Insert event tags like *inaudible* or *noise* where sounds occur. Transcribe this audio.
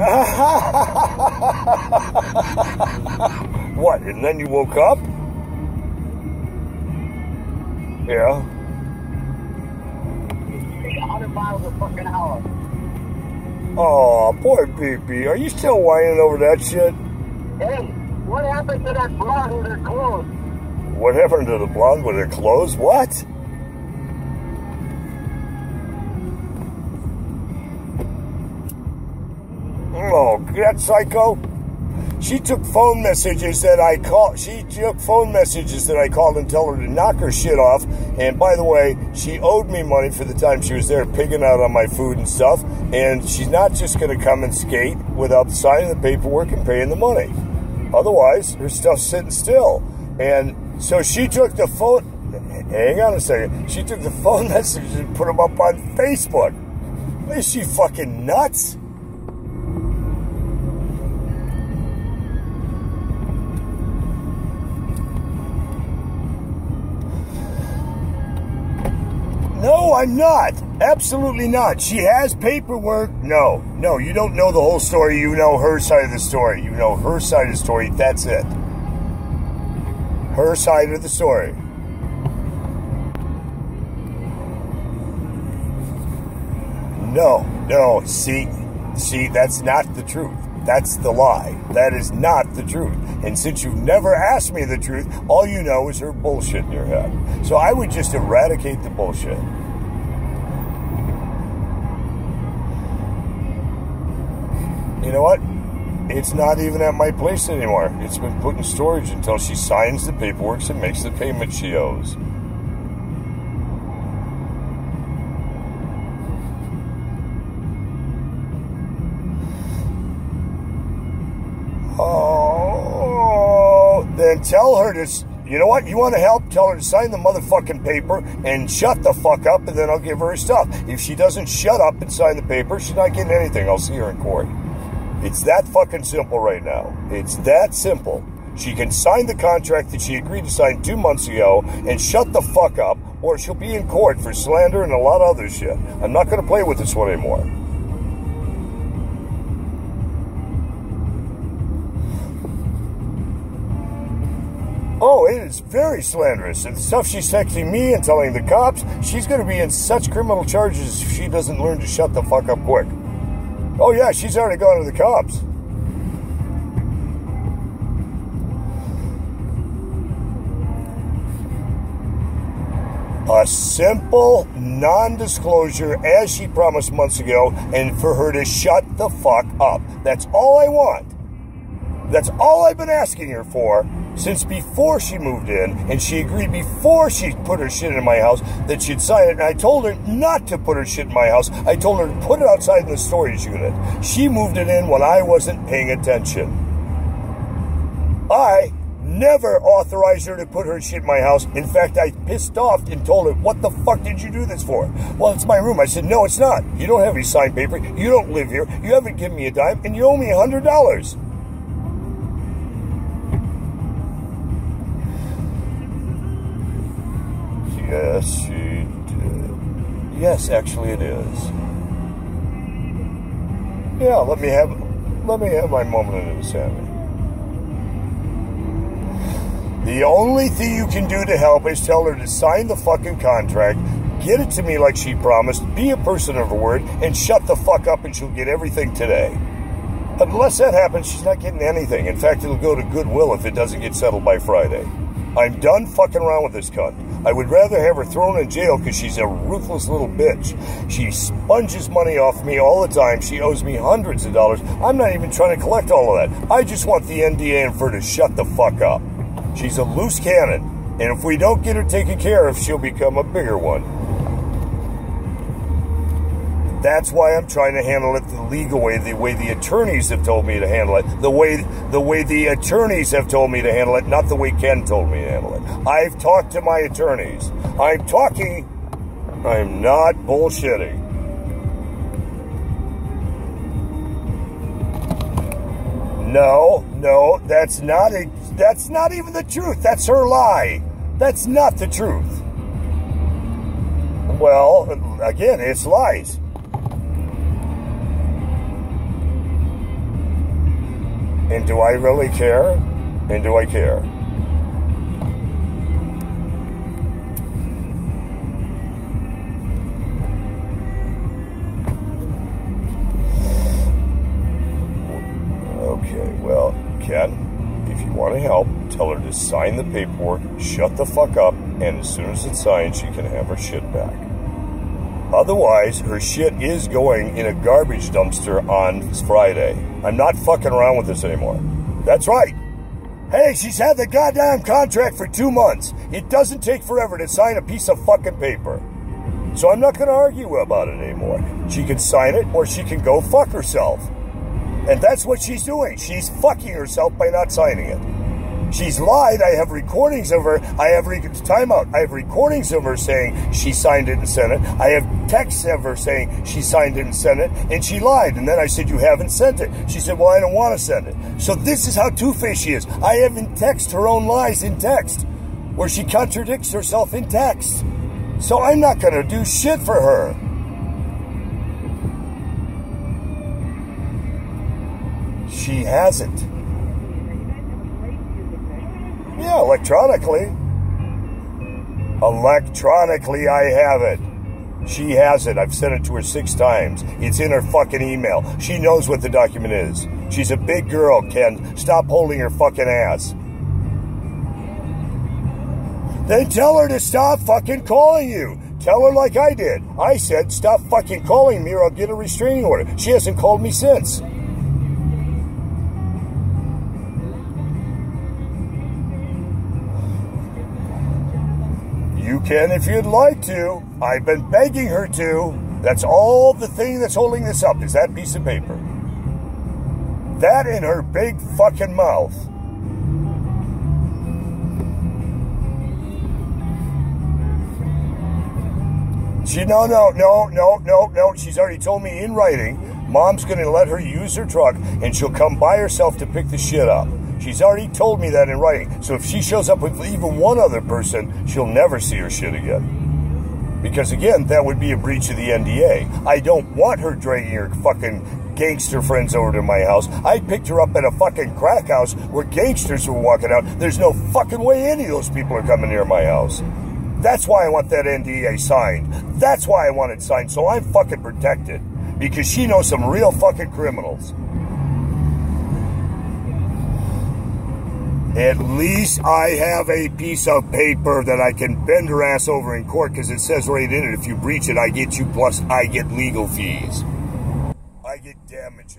*laughs* what? And then you woke up? Yeah. a hundred miles a fucking hour. Oh, poor BB. Are you still whining over that shit? Hey, what happened to that blonde with her clothes? What happened to the blonde with her clothes? What? That psycho. She took phone messages that I called. She took phone messages that I called and told her to knock her shit off. And by the way, she owed me money for the time she was there pigging out on my food and stuff. And she's not just going to come and skate without signing the paperwork and paying the money. Otherwise, her stuff's sitting still. And so she took the phone. Hang on a second. She took the phone *laughs* messages and put them up on Facebook. Is she fucking nuts? No, I'm not. Absolutely not. She has paperwork. No, no, you don't know the whole story. You know her side of the story. You know her side of the story. That's it. Her side of the story. No, no. See, see, that's not the truth. That's the lie. That is not the truth. And since you've never asked me the truth, all you know is her bullshit in your head. So I would just eradicate the bullshit. You know what? It's not even at my place anymore. It's been put in storage until she signs the paperwork and makes the payment she owes. Oh, then tell her to. You know what? You want to help? Tell her to sign the motherfucking paper and shut the fuck up, and then I'll give her her stuff. If she doesn't shut up and sign the paper, she's not getting anything. I'll see her in court. It's that fucking simple right now. It's that simple. She can sign the contract that she agreed to sign two months ago and shut the fuck up, or she'll be in court for slander and a lot of other shit. I'm not going to play with this one anymore. Oh, it is very slanderous. And the stuff she's texting me and telling the cops, she's going to be in such criminal charges if she doesn't learn to shut the fuck up quick. Oh, yeah, she's already gone to the cops. A simple non disclosure as she promised months ago, and for her to shut the fuck up. That's all I want. That's all I've been asking her for since before she moved in, and she agreed before she put her shit in my house that she'd sign it. And I told her not to put her shit in my house. I told her to put it outside in the storage unit. She moved it in when I wasn't paying attention. I never authorized her to put her shit in my house. In fact, I pissed off and told her, what the fuck did you do this for? Well, it's my room. I said, no, it's not. You don't have any signed paper. You don't live here. You haven't given me a dime, and you owe me a $100. Yes, she did. Yes, actually it is. Yeah, let me have let me have my moment of insanity. The only thing you can do to help is tell her to sign the fucking contract, get it to me like she promised, be a person of her word, and shut the fuck up and she'll get everything today. Unless that happens, she's not getting anything. In fact, it'll go to Goodwill if it doesn't get settled by Friday. I'm done fucking around with this cunt. I would rather have her thrown in jail because she's a ruthless little bitch. She sponges money off me all the time. She owes me hundreds of dollars. I'm not even trying to collect all of that. I just want the NDA and for her to shut the fuck up. She's a loose cannon. And if we don't get her taken care of, she'll become a bigger one. That's why I'm trying to handle it the legal way, the way the attorneys have told me to handle it, the way the way the attorneys have told me to handle it, not the way Ken told me to handle it. I've talked to my attorneys. I'm talking. I'm not bullshitting. No, no, that's not a. That's not even the truth. That's her lie. That's not the truth. Well, again, it's lies. And do I really care? And do I care? Ken, if you want to help, tell her to sign the paperwork, shut the fuck up, and as soon as it's signed, she can have her shit back. Otherwise, her shit is going in a garbage dumpster on Friday. I'm not fucking around with this anymore. That's right. Hey, she's had the goddamn contract for two months. It doesn't take forever to sign a piece of fucking paper. So I'm not going to argue about it anymore. She can sign it or she can go fuck herself. And that's what she's doing. She's fucking herself by not signing it. She's lied. I have recordings of her. I have re- timeout. I have recordings of her saying she signed it and sent it. I have texts of her saying she signed it and sent it, and she lied. And then I said, "You haven't sent it." She said, "Well, I don't want to send it." So this is how two-faced she is. I have in text her own lies in text, where she contradicts herself in text. So I'm not going to do shit for her. She hasn't. Yeah, electronically. Electronically, I have it. She has it. I've sent it to her six times. It's in her fucking email. She knows what the document is. She's a big girl, Ken. Stop holding her fucking ass. Then tell her to stop fucking calling you. Tell her like I did. I said, stop fucking calling me or I'll get a restraining order. She hasn't called me since. You can if you'd like to. I've been begging her to. That's all the thing that's holding this up is that piece of paper. That in her big fucking mouth. She, no, no, no, no, no, no. She's already told me in writing, mom's going to let her use her truck and she'll come by herself to pick the shit up. She's already told me that in writing. So if she shows up with even one other person, she'll never see her shit again. Because again, that would be a breach of the NDA. I don't want her dragging her fucking gangster friends over to my house. I picked her up at a fucking crack house where gangsters were walking out. There's no fucking way any of those people are coming near my house. That's why I want that NDA signed. That's why I want it signed, so I'm fucking protected. Because she knows some real fucking criminals. At least I have a piece of paper that I can bend her ass over in court because it says right in it, if you breach it, I get you plus I get legal fees. I get damages.